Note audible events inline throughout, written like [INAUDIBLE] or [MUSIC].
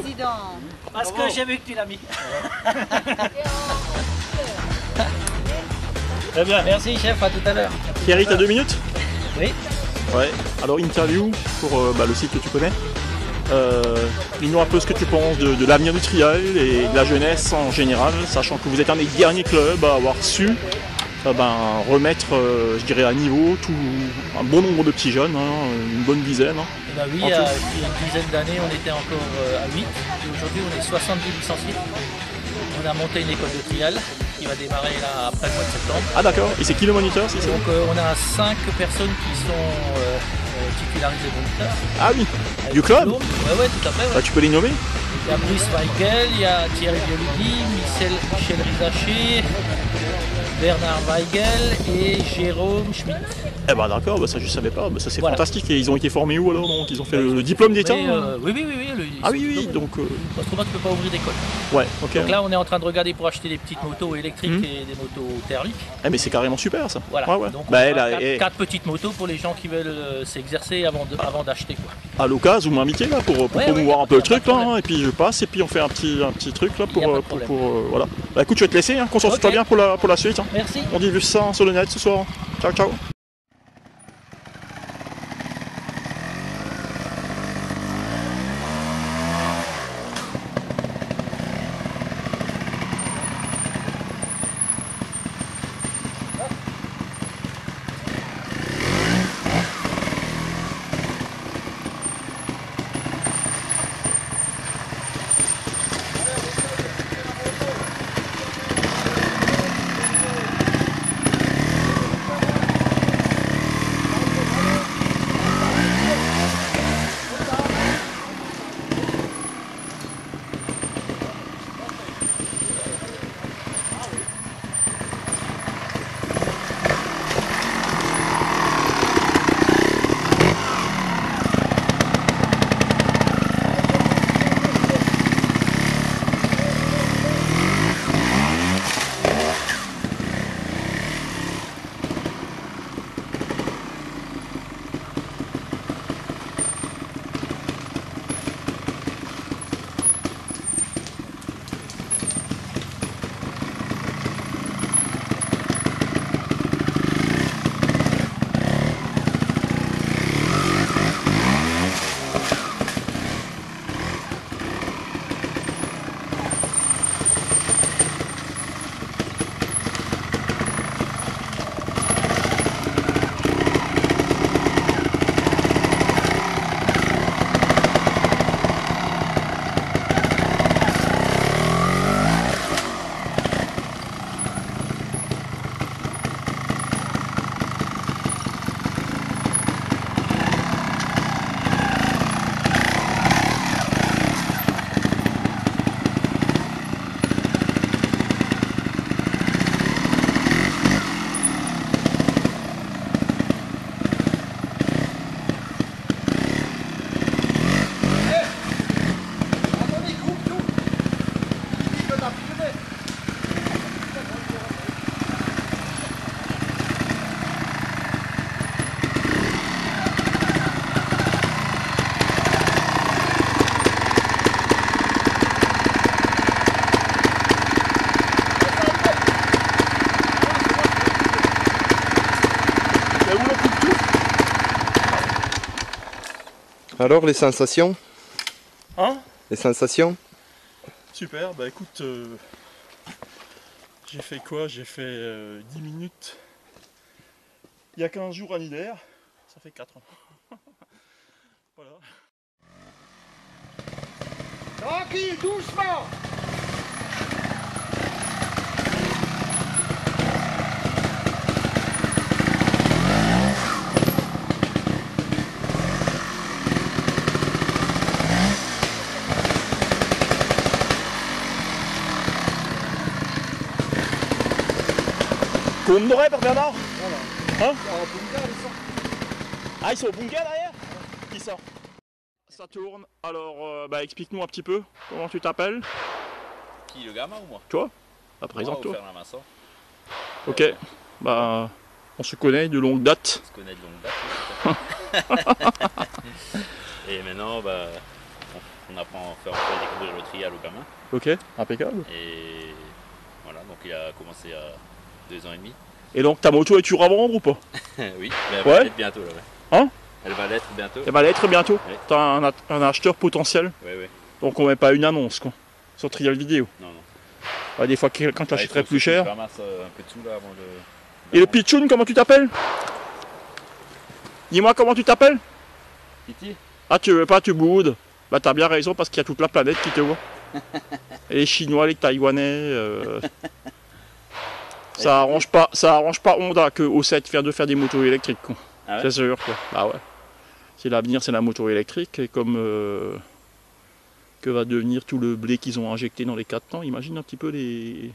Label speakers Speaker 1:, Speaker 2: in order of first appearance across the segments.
Speaker 1: président.
Speaker 2: Parce que j'ai vu que tu l'as mis. Très bien, merci chef, à tout à l'heure.
Speaker 3: Thierry, t'as deux minutes
Speaker 2: Oui.
Speaker 3: Ouais. Alors, interview pour euh, bah, le site que tu connais. Euh, Dis-nous un peu ce que tu penses de, de l'avenir du trial et de la jeunesse en général, sachant que vous êtes un des derniers clubs à avoir su euh, ben, remettre, euh, je dirais, à niveau tout un bon nombre de petits jeunes, hein, une bonne dizaine. hein.
Speaker 2: Eh ben oui, il y a une dizaine d'années, on était encore euh, à 8. Et aujourd'hui, on est 70 licenciés. On a monté une école de trial qui va démarrer là après le mois de septembre.
Speaker 3: Ah d'accord, et c'est qui le moniteur
Speaker 2: Donc euh, on a 5 personnes qui sont euh, titularisées moniteurs.
Speaker 3: Ah oui,
Speaker 2: Avec
Speaker 3: du club?
Speaker 2: diplôme. Ouais, tout à fait. ouais.
Speaker 3: Bah, Tu peux les nommer?
Speaker 2: Il y a Bruce Weigel, il y a Thierry Bioludi, Michel, Michel Rizaché, Bernard Weigel et Jérôme Schmitt.
Speaker 3: Eh ben d'accord, bah, ça je savais pas, Bah, ça c'est
Speaker 2: Voilà.
Speaker 3: fantastique. Et ils ont été formés où alors donc? Ils ont fait le, le diplôme d'État
Speaker 2: euh, oui, oui, oui, oui. le-
Speaker 3: Ah oui, oui, donc... euh,
Speaker 2: Autrement, tu ne peux pas ouvrir d'école.
Speaker 3: ouais, ok.
Speaker 2: Donc là, on est en train de regarder pour acheter des petites motos électriques
Speaker 3: Mhm.
Speaker 2: et des motos thermiques.
Speaker 3: Eh mais c'est carrément super ça.
Speaker 2: Voilà.
Speaker 3: Ouais, ouais.
Speaker 2: Donc,
Speaker 3: Bah,
Speaker 2: on a quatre,
Speaker 3: et-
Speaker 2: quatre petites motos pour les gens qui veulent euh, s'exercer avant d'acheter. quoi.
Speaker 3: à l'occasion, vous m'invitez là pour, pour
Speaker 2: Ouais,
Speaker 3: promouvoir un peu le truc là, hein, et puis je passe et puis on fait un petit, un petit truc là pour, euh, pour, voilà. Bah écoute, je vais te laisser, hein, concentre-toi bien pour la, pour la suite. hein.
Speaker 2: Merci.
Speaker 3: On dit juste ça en solennette ce soir. Ciao, ciao.
Speaker 4: Alors les sensations?
Speaker 3: Hein?
Speaker 4: Les sensations?
Speaker 3: Super, bah écoute, euh, j'ai fait quoi? J'ai fait euh, 10 minutes. Il y a 15 jours à Nidaire, ça fait 4 ans. [LAUGHS] voilà.
Speaker 5: Tranquille, doucement
Speaker 3: Qu'on n'aurait par Bernard Hein Ah, ils sont au bunker derrière Qui ça Ça tourne. Alors, euh, bah, explique-nous un petit peu comment tu t'appelles.
Speaker 6: Qui, le gamin ou moi
Speaker 3: Toi Bah, Présente-toi.
Speaker 6: Masson.
Speaker 3: Ok, bah on se connaît de longue date.
Speaker 4: On se connaît de longue date. oui. [LAUGHS] Et maintenant, bah, on, on apprend à faire découvrir le trial aux gamins.
Speaker 3: Ok, impeccable.
Speaker 4: Et voilà, donc il a commencé à deux ans et demi.
Speaker 3: Et donc ta moto est-tu à vendre ou pas? [LAUGHS]
Speaker 4: Oui, mais elle
Speaker 3: Ouais?
Speaker 4: va l'être bientôt là. ouais.
Speaker 3: Hein?
Speaker 4: Elle va l'être bientôt.
Speaker 3: Elle va l'être bientôt? T'as un, acheteur potentiel,
Speaker 4: Oui, oui.
Speaker 3: donc on met pas une annonce quoi. Sur Trial Vidéo.
Speaker 4: Non, non.
Speaker 3: Ouais, des fois quelqu'un
Speaker 4: Ouais,
Speaker 3: t'achèterait plus cher.
Speaker 4: Je ramasse un peu de sous là avant de.
Speaker 3: Et le pitchoun, comment tu t'appelles? Dis-moi comment tu t'appelles?
Speaker 4: Titi
Speaker 3: Ah tu veux pas, tu boudes Bah t'as bien raison parce qu'il y a toute la planète qui te voit. [LAUGHS] Les Chinois, les Taïwanais. euh, Ça arrange pas, ça arrange pas Honda que O7 vient de faire des motos électriques. quoi.
Speaker 4: Ah ouais
Speaker 3: c'est sûr quoi. Bah ouais. C'est l'avenir, c'est la moto électrique et comme euh, que va devenir tout le blé qu'ils ont injecté dans les 4 temps, imagine un petit peu les,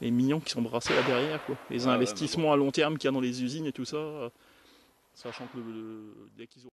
Speaker 3: les millions qui sont brassés là derrière quoi. Les
Speaker 4: ouais,
Speaker 3: investissements à long terme qu'il y a dans les usines et tout ça. euh, Sachant que le- le- dès qu'ils ont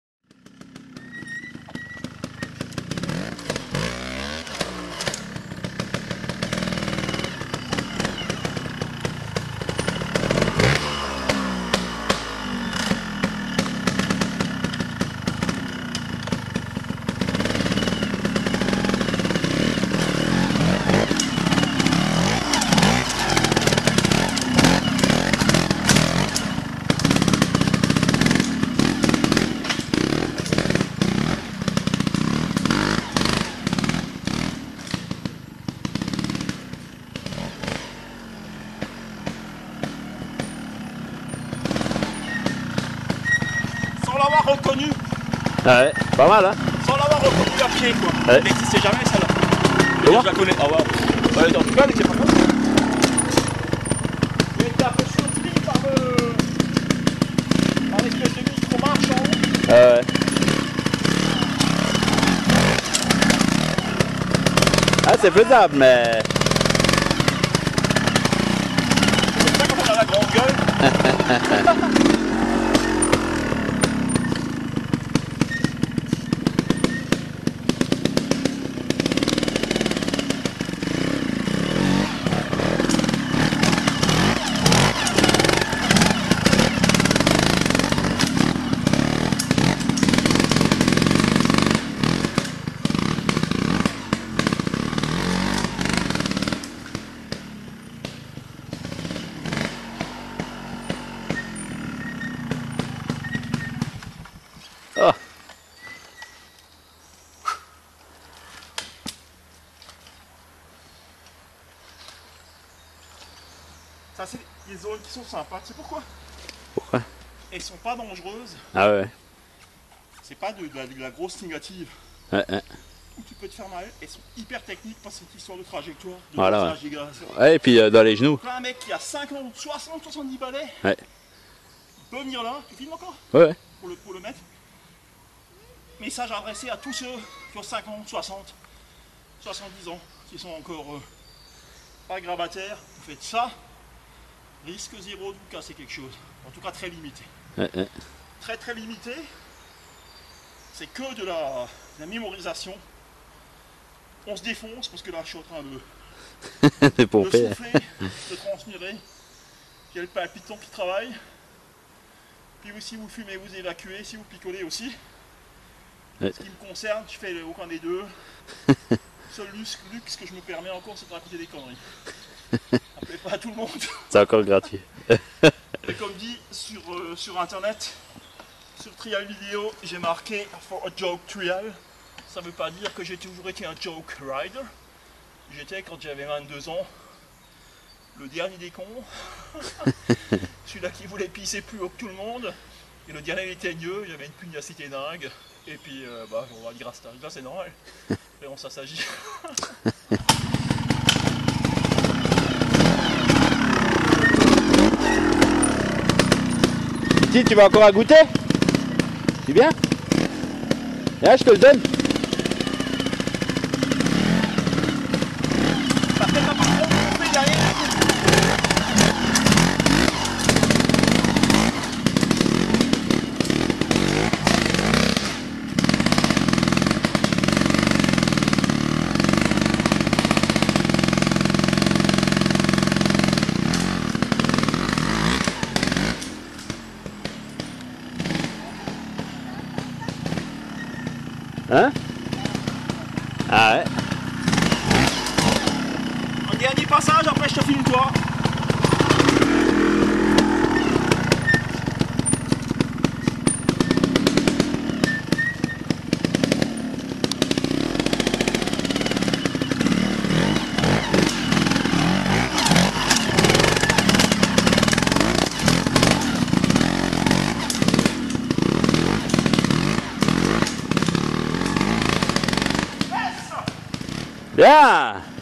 Speaker 3: sans l'avoir reconnu,
Speaker 4: Ah ouais, pas mal hein
Speaker 3: sans l'avoir reconnu à pied quoi.
Speaker 4: Ouais.
Speaker 3: Elle n'existait jamais celle-là.
Speaker 4: Comment
Speaker 3: je la connais. Ah ouais. Ouais, en tout cas, elle était pas mal. Surpris par le. par l'espèce de micro-marche en haut.
Speaker 4: Ah ouais. Ah c'est faisable mais.
Speaker 3: C'est ça quand on a la grande gueule.
Speaker 4: Ah.
Speaker 3: Ça, c'est des zones qui sont sympas. Tu sais pourquoi
Speaker 4: Pourquoi
Speaker 3: Elles sont pas dangereuses.
Speaker 4: Ah ouais.
Speaker 3: C'est pas de, de la, de la grosse négative.
Speaker 4: Ouais, ouais.
Speaker 3: Où tu peux te faire mal. Elles sont hyper techniques parce que c'est une histoire de trajectoire. De
Speaker 4: Voilà. Ouais et puis euh, dans les genoux.
Speaker 3: Là, un mec qui a 50, 60, 70 balais.
Speaker 4: Ouais.
Speaker 3: Il peut venir là. Tu filmes encore
Speaker 4: Ouais ouais.
Speaker 3: pour le, pour le mettre. Message adressé à tous ceux qui ont 50, 60, 70 ans, qui sont encore euh, pas grabataires. Vous faites ça, risque zéro de vous casser quelque chose. En tout cas très limité.
Speaker 4: Ouais, ouais.
Speaker 3: Très très limité. C'est que de la, de la mémorisation. On se défonce parce que là je suis en train de, [LAUGHS] de souffler, de transpirer. Il y a le palpitant qui travaille. Puis si vous fumez, vous évacuez. Si vous picolez aussi.
Speaker 4: Ouais.
Speaker 3: Ce qui me concerne, je fais aucun des deux. [LAUGHS] Seul luxe, luxe que je me permets encore, c'est de raconter des conneries. Pas tout le monde.
Speaker 4: C'est encore gratuit. [LAUGHS]
Speaker 3: Et comme dit sur, euh, sur internet, sur Trial Vidéo, j'ai marqué For a Joke Trial. Ça veut pas dire que j'ai toujours été un joke rider. J'étais quand j'avais 22 ans le dernier des cons. [LAUGHS] Celui-là qui voulait pisser plus haut que tout le monde. Et le dernier était teigneux, j'avais une pugnacité dingue. Et puis, euh, bah, on va dire c'est normal. Mais on s'assagit. [LAUGHS]
Speaker 4: Tu vas encore à goûter? C'est bien Là, je te le donne.
Speaker 3: Ça fait pas trop bouffer derrière.
Speaker 6: Hein Ah ouais
Speaker 3: Un dernier passage, après je te filme toi.